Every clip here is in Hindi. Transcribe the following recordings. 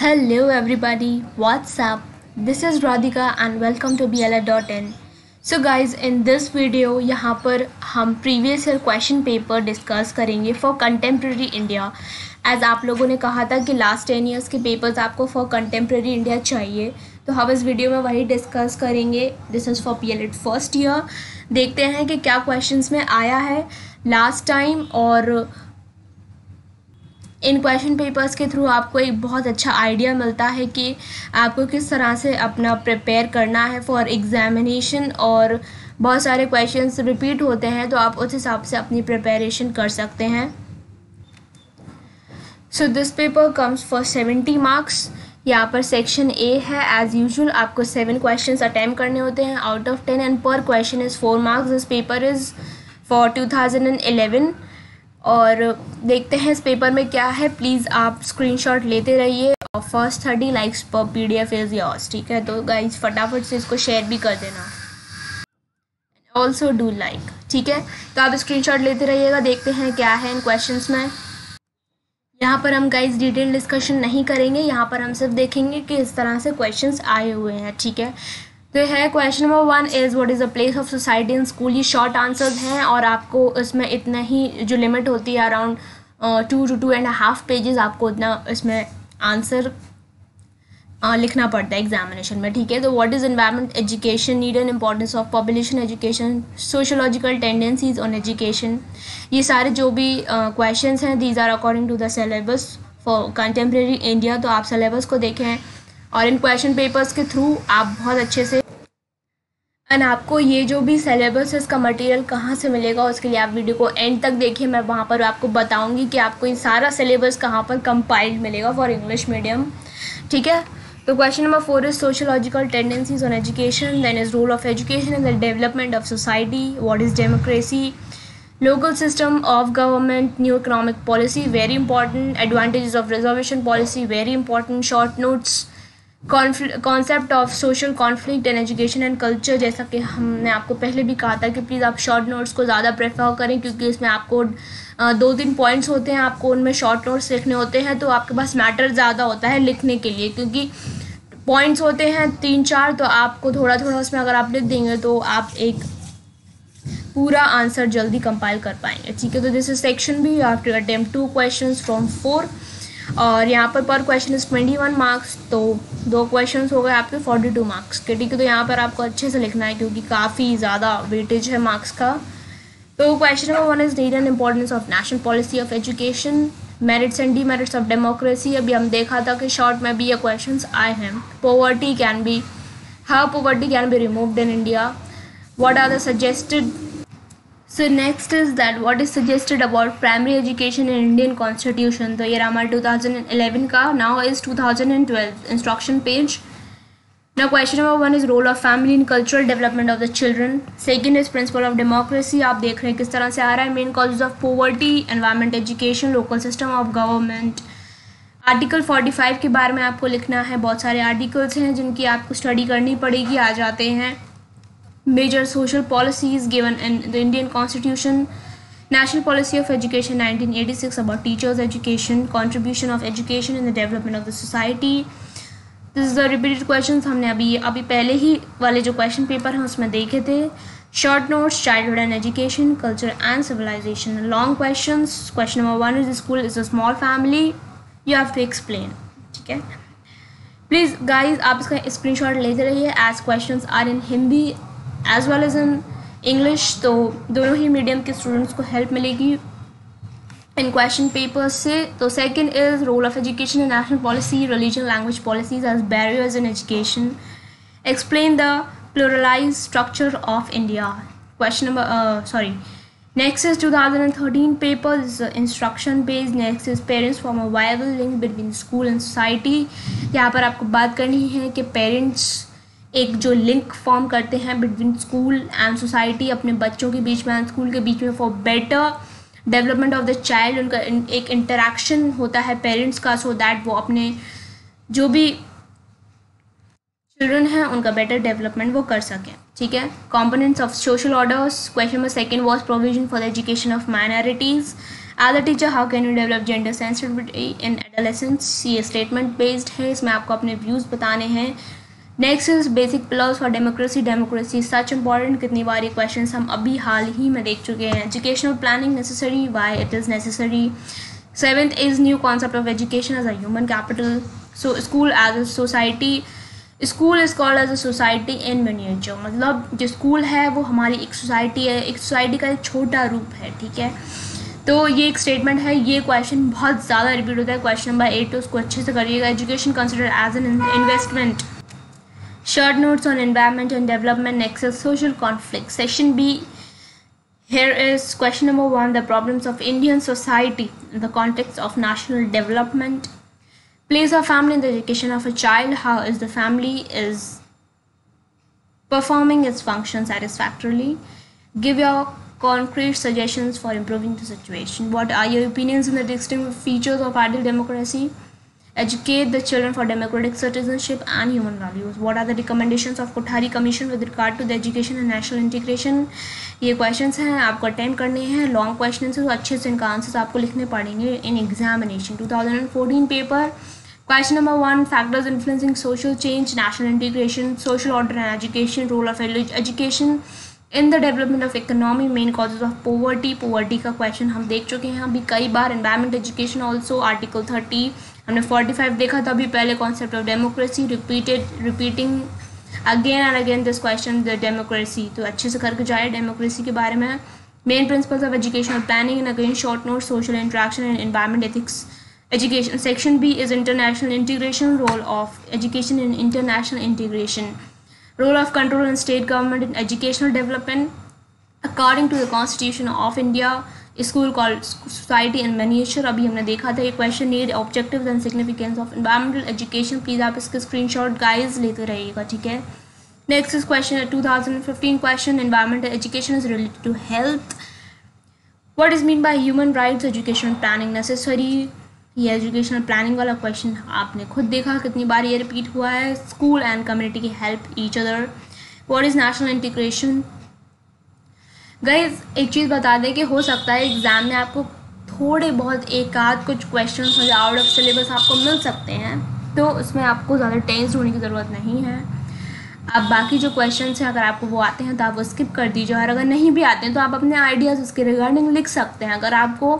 Hello everybody, what's up? This is Radhika and welcome to BLA.in. So guys, in this video यहाँ पर हम previous year question paper discuss करेंगे फॉर कंटेम्प्रेरी इंडिया एज आप लोगों ने कहा था कि लास्ट टेन ईयर्स के पेपर्स आपको फॉर कंटेम्प्रेरी इंडिया चाहिए तो हम इस वीडियो में वही डिस्कस करेंगे. This is for P L Ed first year देखते हैं कि क्या क्वेश्चंस में आया है. लास्ट टाइम और इन क्वेश्चन पेपर्स के थ्रू आपको एक बहुत अच्छा आइडिया मिलता है कि आपको किस तरह से अपना प्रिपेयर करना है फॉर एग्ज़ामिनेशन और बहुत सारे क्वेश्चंस रिपीट होते हैं तो आप उस हिसाब से अपनी प्रिपरेशन कर सकते हैं। So this paper comes for seventy marks यहाँ पर सेक्शन ए है. एज यूजल आपको सेवन क्वेश्चन अटैम्प्ट करने होते हैं. Out of ten and per question is four marks this paper is for two thousand and eleven और देखते हैं इस पेपर में क्या है। प्लीज़ आप स्क्रीनशॉट लेते रहिए और फ़र्स्ट थर्टी लाइक्स पर P D F is yours ठीक है? तो गाइज़ फटाफट से इसको शेयर भी कर देना। ऑल्सो डू लाइक ठीक है? तो आप स्क्रीनशॉट लेते रहिएगा, देखते हैं क्या है इन क्वेश्चन में। यहाँ पर हम गाइज़ डिटेल डिस्कशन नहीं करेंगे, यहाँ पर हम सिर्फ़ देखेंगे कि इस तरह से क्वेश्चंस आए हुए हैं, ठीक है? तो है question number one is what is the place of society in school ये शॉर्ट आंसर्स हैं और आपको इसमें इतना ही जो लिमिट होती है around two two two and half pages आपको इतना इसमें आंसर uh, लिखना पड़ता है एग्जामिनेशन में ठीक है? तो what is environment education need and importance of population education sociological tendencies on education ये सारे जो भी क्वेश्चन uh, हैं these are according to the syllabus for contemporary India तो आप सिलेबस को देखें। और इन क्वेश्चन पेपर्स के थ्रू आप बहुत अच्छे से एंड आपको ये जो भी सिलेबस है, इसका मटेरियल कहाँ से मिलेगा, उसके लिए आप वीडियो को एंड तक देखिए। मैं वहाँ पर आपको बताऊँगी कि आपको ये सारा सिलेबस कहाँ पर कंपाइल्ड मिलेगा फॉर इंग्लिश मीडियम ठीक है? तो question number four is sociological tendencies on education then is role of education in the development of society what is democracy local system of government, new economic policy, very important, advantages of reservation policy, very important, short notes concept of social conflict and education and culture जैसा कि हमने आपको पहले भी कहा था कि प्लीज़ आप शॉर्ट नोट्स को ज़्यादा प्रेफर करें क्योंकि इसमें आपको दो तीन पॉइंट्स होते हैं, आपको उनमें शॉर्ट नोट्स लिखने होते हैं तो आपके पास मैटर ज़्यादा होता है लिखने के लिए क्योंकि पॉइंट्स होते हैं तीन चार तो आपको थोड़ा थोड़ा उसमें अगर आप लिख देंगे तो आप एक पूरा आंसर जल्दी कंपाइल कर पाएँगे। ठीक है तो this is section have to attempt two questions from four और यहाँ पर per question is twenty one marks तो दो क्वेश्चन हो गए आपके फोर्टी टू मार्क्स के, ठीक है? तो यहाँ पर आपको अच्छे से लिखना है क्योंकि काफ़ी ज़्यादा वेटेज है मार्क्स का। तो question number one is need and importance of national policy of education merits and demerits of democracy अभी हम देखा था कि शॉर्ट में भी ये क्वेश्चन आए हैं। Poverty can be how poverty can be removed in India what are the suggested so next is that what is suggested about primary education in Indian constitution तो ये हमारा 2011 का now is 2012 instruction page Now question number one is role of family in cultural development of the children. Second is principle of democracy. आप देख रहे हैं किस तरह से आ रहा है main causes of poverty, environment, education, local system of government. Article 45 के बारे में आपको लिखना है बहुत सारे आर्टिकल्स हैं जिनकी आपको स्टडी करनी पड़ेगी आ जाते हैं major social policies given in the Indian Constitution, National Policy of Education 1986 about teachers' education, contribution of education in the development of the society. This is the repeated questions हमने अभी अभी पहले ही वाले जो क्वेश्चन पेपर हैं उसमें देखे थे short notes childhood and education culture and civilization long question question number one is school is a small family you have to explain ठीक है प्लीज़ गाइज़ आप इसका स्क्रीनशॉट लेते रहिए as questions are in Hindi as well as in English तो दोनों ही मीडियम के स्टूडेंट्स को हेल्प मिलेगी इन क्वेश्चन पेपर्स से। तो second is role of education in national policy religion language policies as barriers in education explain the pluralize structure of India question number sorry next is 2013 paper is instruction based next is parents form a viable link between school and society यहाँ पर आपको बात करनी है कि पेरेंट्स एक जो लिंक फॉर्म करते हैं बिटवीन स्कूल एंड सोसाइटी अपने बच्चों के बीच में एंड स्कूल के बीच में for better development of the child उनका एक इंटरेक्शन होता है पेरेंट्स का सो दैट वो अपने जो भी चिल्ड्रन हैं, उनका बेटर डेवलपमेंट वो कर सकें। ठीक है? Components of social orders question number second was provision for the education of minorities as a teacher how can you develop gender sensitivity in adolescence ये स्टेटमेंट बेस्ड है, इसमें आपको अपने व्यूज़ बताने हैं। Next is basic pillars for democracy democracy such important कितनी बार ये क्वेश्चन हम अभी हाल ही में देख चुके हैं। Educational planning necessary why it is necessary seventh is new concept of education as a human capital so school as a society school is called as a society in miniature मतलब जो स्कूल है, वो हमारी एक सोसाइटी है। एक सोसाइटी का एक छोटा रूप है, ठीक है? तो ये एक स्टेटमेंट है। ये क्वेश्चन बहुत ज़्यादा रिपीट होता है। क्वेश्चन नंबर एट तो उसको अच्छे से करिएगा। Education consider as an investment Short notes on environment and development nexus social conflict. Session B. Here is question number one the problems of Indian society in the context of national development. Place of family in the education of a child. How is the family is performing its function satisfactorily? Give your concrete suggestions for improving the situation. What are your opinions on the distinct features of ideal democracy? Educate the children for democratic citizenship and human values. What are the recommendations of Kothari Commission with regard to the education and national integration? ये क्वेश्चंस हैं आपको अटेंड करने हैं लॉन्ग क्वेश्चन है तो अच्छे से इनका आंसर्स आपको लिखने पड़ेंगे in examination 2014 paper Question number one factors influencing social change, national integration, social order and education, role of education in the development of economy main causes of poverty poverty का क्वेश्चन हम देख चुके हैं अभी कई बार environment education also article thirty हमने 45 देखा था, अभी पहले concept of democracy repeated repeating again and again this question the democracy तो अच्छे से करके जाए डेमोक्रेसी के बारे में। Main principles of educational planning and again short note social interaction and environment ethics education section B is international integration role of education in international integration role of control in state government in educational development according to the constitution of India called society in miniature, अभी हमने देखा था, ये question need objective and significance of environmental education please आप इसके स्क्रीनशॉट गाइस लेते रहिएगा, ठीक है? Next is question 2015 question environmental education is related to health what is mean by human rights education planning necessary ये एजुकेशनल प्लानिंग वाला क्वेश्चन आपने खुद देखा, कितनी बार ये रिपीट हुआ है? स्कूल एंड कम्युनिटी की help each other what is national integration गई एक चीज़ बता दें कि हो सकता है एग्ज़ाम में आपको थोड़े बहुत एक आध कुछ क्वेश्चन हो आउट ऑफ़ सिलेबस आपको मिल सकते हैं तो उसमें आपको ज़्यादा टेंस होने की ज़रूरत नहीं है। अब बाकी जो क्वेश्चन हैं, अगर आपको वो आते हैं तो आप वो स्किप कर दीजिए और अगर नहीं भी आते हैं तो आप अपने आइडियाज़ उसके रिगार्डिंग लिख सकते हैं। अगर आपको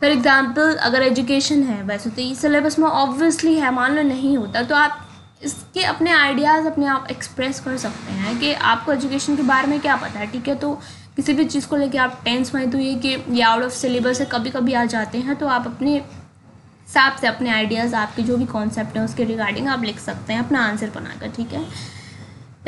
फॉर एग्ज़ाम्पल अगर एजुकेशन है, वैसे तो ये सिलेबस में ऑब्वियसली है, मान लो नहीं होता तो आप इसके अपने आइडियाज़ अपने आप एक्सप्रेस कर सकते हैं कि आपको एजुकेशन के बारे में क्या पता है, ठीक है? तो किसी भी चीज़ को लेके आप टेंस में तो ये कि ये आउट ऑफ़ सिलेबस है कभी कभी आ जाते हैं तो आप अपने हिसाब से अपने आइडियाज़ आपके जो भी कॉन्सेप्ट हैं उसके रिगार्डिंग आप लिख सकते हैं, अपना आंसर बनाकर, ठीक है?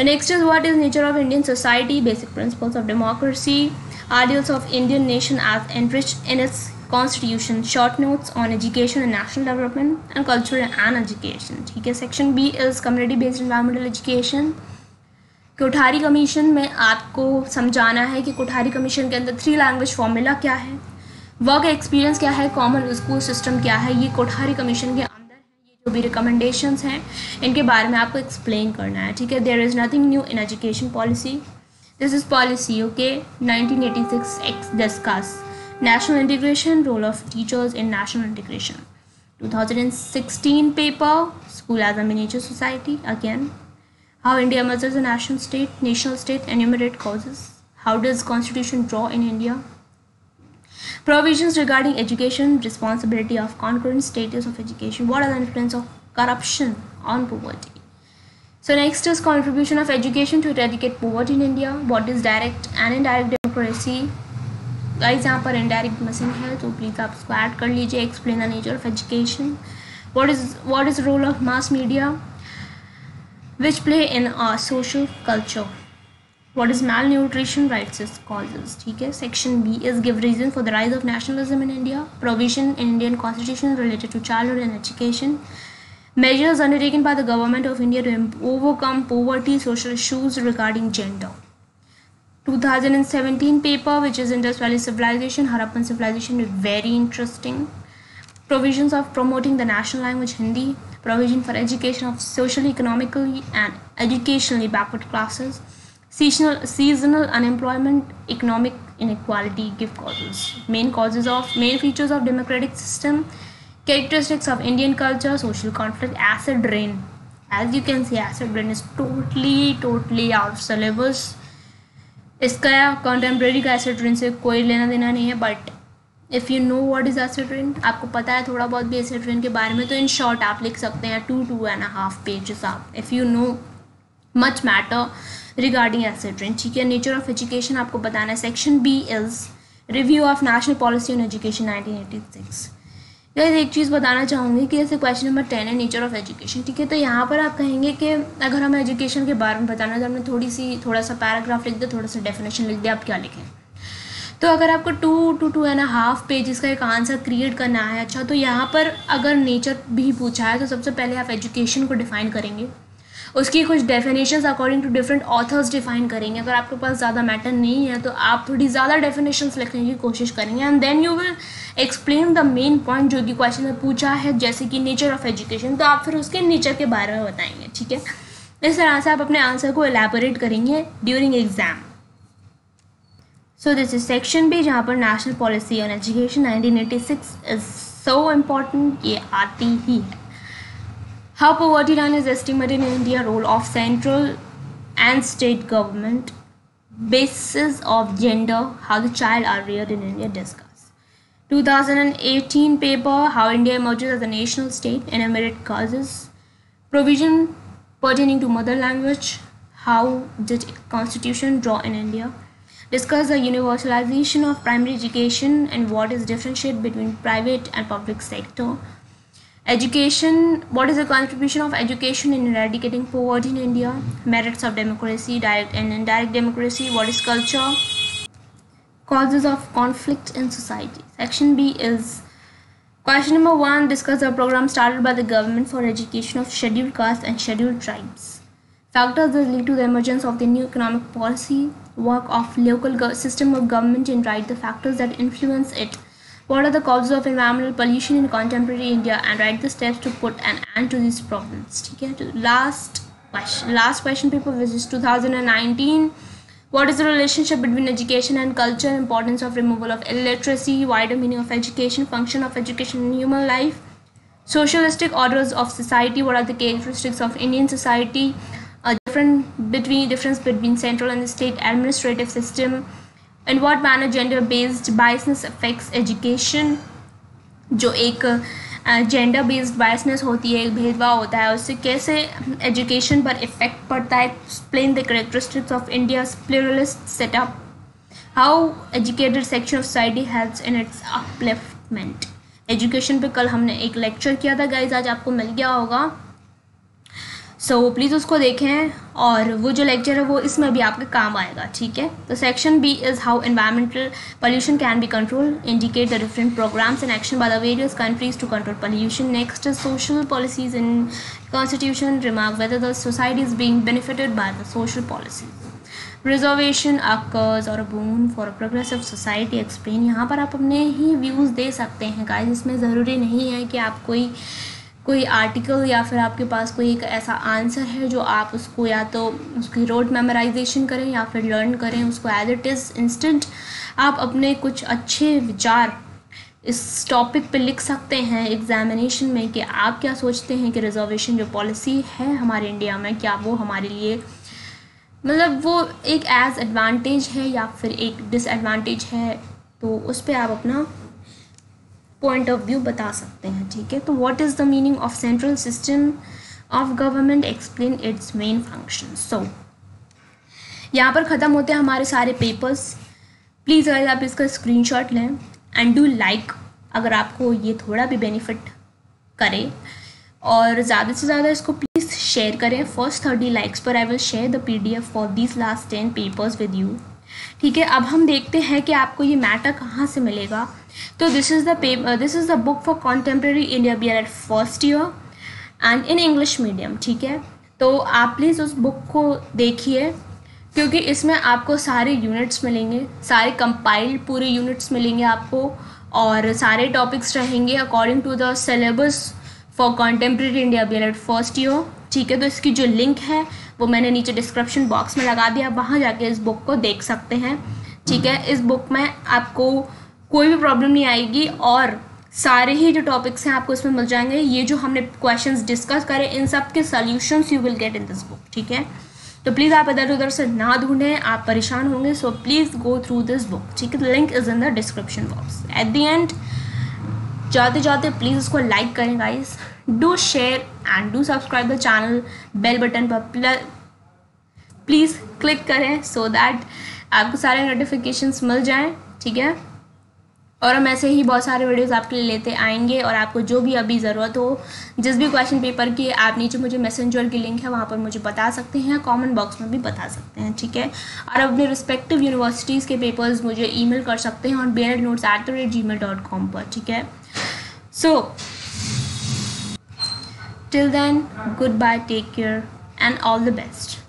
Next is what is nature of Indian society basic principles of democracy ideals of Indian nation as enrich in its constitution short notes on education and national development and cultural and education ठीक है? Section B is community based environmental education Kothari commission में आपको समझाना है कि कोठारी कमीशन के अंदर थ्री लैंग्वेज फॉर्मूला क्या है? वर्क एक्सपीरियंस क्या है? कॉमन स्कूल सिस्टम क्या है? ये कोठारी कमीशन के अंदर ये जो भी रिकमेंडेशन हैं, इनके बारे में आपको एक्सप्लेन करना है, ठीक है? There is nothing new in education policy this is policy okay 1986 x discuss national integration, role of teachers in national integration. 2016 paper, school as a miniature society, again. how india emerges a national state national state enumerate causes how does constitution draw in india Provisions regarding education, responsibility of concurrent status of education. What are the influence of corruption on poverty? So next is contribution of education to eradicate poverty in India. What is direct and indirect democracy? Guys यहाँ पर इनडायरेक्ट मिसिंग है तो प्लीज़ आप इसको ऐड कर लीजिए explain the nature of education what is what is the role of mass media which play in our social culture. What is malnutrition? Writes its causes. Okay? Section B is give reason for the rise of nationalism in India, provision in Indian constitution related to childhood and education, measures undertaken by the government of India to overcome poverty, social issues regarding gender. 2017 paper which is Indus Valley Civilization, Harappan Civilization very interesting. Provisions of promoting the national language Hindi, provision for education of socially economically and educationally backward classes seasonal seasonal unemployment economic inequality give causes main causes of main features of democratic system characteristics of indian culture social conflict acid rain as you can see acid rain is totally totally out of syllabus इसका कंटेम्प्रेरी का एसिड रेन से कोई लेना देना नहीं है but if you know what is acid rain आपको पता है थोड़ा बहुत भी एसिड रेन के बारे में तो इन शॉर्ट आप लिख सकते हैं two two and half pages आप। If you know much matter regarding acid rain ठीक है? नेचर ऑफ़ एजुकेशन आपको बताना है। Section B is review of national policy on education nineteen eighty six एक चीज़ बताना चाहूँगी कि जैसे क्वेश्चन नंबर टेन है नेचर ऑफ़ एजुकेशन ठीक है? तो यहाँ पर आप कहेंगे कि अगर हमें एजुकेशन के बारे में बताना है तो हमने थोड़ी सी, थोड़ा सा पैराग्राफ लिख दिया, थोड़ा सा डेफिनेशन लिख दिया, आप क्या लिखें? तो अगर आपको two two two and half pages का एक आंसर क्रिएट करना है अच्छा तो यहाँ पर अगर नेचर भी पूछा है तो सबसे पहले आप एजुकेशन को डिफाइन करेंगे। उसकी कुछ definitions according to different authors define करेंगे। अगर आपके पास ज़्यादा मैटर नहीं है तो आप थोड़ी ज़्यादा डेफिनेशंस लिखने की कोशिश करेंगे। And then you will explain the main point जो कि क्वेश्चन में पूछा है, जैसे कि नेचर ऑफ़ एजुकेशन तो आप फिर उसके नेचर के बारे में बताएँगे, ठीक है? इस तरह से आप अपने आंसर को एलेबोरेट करेंगे during exam so this is section B जहाँ पर national policy on education 1986 is so important ये आती ही है How poverty line is estimated in India role of central and state government basis of gender how the child are reared in India discuss 2018 paper how India emerges as a national state and merit causes provision pertaining to mother language how did constitution draw in India discuss the universalization of primary education and what is differentiate between private and public sector Education, what is the contribution of education in eradicating poverty in India? Merits of democracy, direct and indirect democracy, what is culture? Causes of conflict in society. Section B is question number one discuss the program started by the government for education of scheduled castes and scheduled tribes. Factors that lead to the emergence of the new economic policy, work of local system of government and write the factors that influence it what are the causes of environmental pollution in contemporary India and write the steps to put an end to these problems. Last question, last question paper which is 2019. What is the relationship between education and culture? Importance of removal of illiteracy, wider meaning of education, function of education in human life, socialistic orders of society. What are the characteristics of Indian society? Different between, difference between central and state administrative system and what manner gender based biasness affects education जो एक जेंडर बेस्ड बायसनेस होती है, एक भेदभाव होता है, उससे कैसे एजुकेशन पर इफ़ेक्ट पड़ता है explain the characteristics of India pluralist setup how educated section of society helps in its upliftment education पे कल हमने एक लेक्चर किया था गाइज़ आज आपको मिल गया होगा। सो so, प्लीज़ उसको देखें और वो जो लेक्चर है वो इसमें भी आपके काम आएगा ठीक है? तो section B is how environmental pollution can be control indicate the different programs and action by the various countries to control pollution next social policies in constitution remark whether the society is being benefited by the social policies reservation occurs और boon for progressive society explain यहाँ पर आप अपने ही व्यूज़ दे सकते हैं गाइस इसमें ज़रूरी नहीं है कि आप कोई कोई आर्टिकल या फिर आपके पास कोई एक ऐसा आंसर है जो आप उसको या तो उसकी रोड मेमोराइजेशन करें या फिर लर्न करें, उसको एज इट इज़ इंस्टेंट आप अपने कुछ अच्छे विचार इस टॉपिक पे लिख सकते हैं एग्जामिनेशन में कि आप क्या सोचते हैं कि रिजर्वेशन जो पॉलिसी है हमारे इंडिया में, क्या वो हमारे लिए मतलब वो एक एज एडवांटेज है या फिर एक डिसएडवांटेज है तो उस पर आप अपना पॉइंट ऑफ़ व्यू बता सकते हैं, ठीक है? तो what is the meaning of central system of government explain its main function so यहाँ पर ख़त्म होते हैं हमारे सारे पेपर्स प्लीज़ अगर आप इसका स्क्रीनशॉट लें एंड डू लाइक अगर आपको ये थोड़ा भी बेनिफिट करे. और ज़्यादा से ज़्यादा इसको प्लीज़ शेयर करें. फ़र्स्ट थर्टी लाइक्स पर I will share the P D F for this last ten papers with you ठीक है? अब हम देखते हैं कि आपको ये मैटर कहाँ से मिलेगा. तो this is the paper this is the book for contemporary India B Ed first year and in English medium ठीक है? तो आप प्लीज़ उस बुक को देखिए, क्योंकि इसमें आपको सारे यूनिट्स मिलेंगे, सारे कंपाइल्ड पूरे यूनिट्स मिलेंगे आपको, और सारे टॉपिक्स रहेंगे according to the syllabus for contemporary India B Ed first year ठीक है? तो इसकी जो लिंक है, वो मैंने नीचे डिस्क्रिप्शन बॉक्स में लगा दिया आप वहाँ जाके इस बुक को देख सकते हैं, ठीक है? इस बुक में आपको कोई भी प्रॉब्लम नहीं आएगी और सारे ही जो टॉपिक्स हैं आपको इसमें मिल जाएँगे। ये जो हमने क्वेश्चंस डिस्कस करे, इन सब के solutions you will get in this book ठीक है? तो प्लीज़ आप इधर उधर से ना ढूंढें, आप परेशान होंगे so please go through this book ठीक है? Link is in the description box at the end जाते जाते प्लीज़ उसको लाइक करें guys do share and do subscribe the channel bell button पर प्लीज़ क्लिक करें सो so दैट आपको सारे नोटिफिकेशंस मिल जाएँ, ठीक है? और हम ऐसे ही बहुत सारे वीडियोस आपके लिए लेते आएँगे और आपको जो भी अभी ज़रूरत हो, जिस भी क्वेश्चन पेपर की आप नीचे मुझे मैसेंजर की लिंक है, वहाँ पर मुझे बता सकते हैं कमेंट बॉक्स में भी बता सकते हैं, ठीक है? और अपने रिस्पेक्टिव यूनिवर्सिटीज़ के पेपर्स मुझे ईमेल कर सकते हैं और B notes at the rate Gmail dot com पर, ठीक है? So till then goodbye take care and all the best